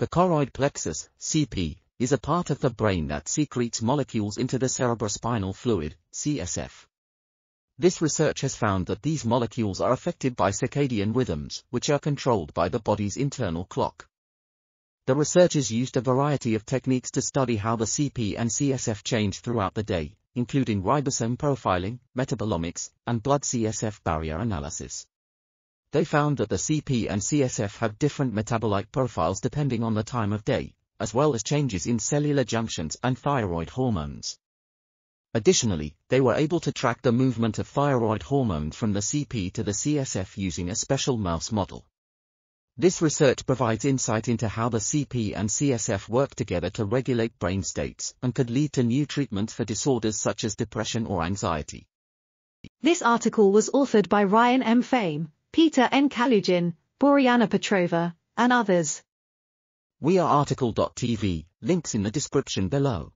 The choroid plexus, CP, is a part of the brain that secretes molecules into the cerebrospinal fluid, CSF. This research has found that these molecules are affected by circadian rhythms, which are controlled by the body's internal clock. The researchers used a variety of techniques to study how the CP and CSF change throughout the day, including ribosome profiling, metabolomics, and blood CSF barrier analysis. They found that the CP and CSF have different metabolite profiles depending on the time of day, as well as changes in cellular junctions and thyroid hormones. Additionally, they were able to track the movement of thyroid hormone from the CP to the CSF using a special mouse model. This research provides insight into how the CP and CSF work together to regulate brain states and could lead to new treatments for disorders such as depression or anxiety. This article was authored by Ryann M. Fame, Peter N. Kalugin, Boryana Petrova, and others. We are RTCL.TV, links in the description below.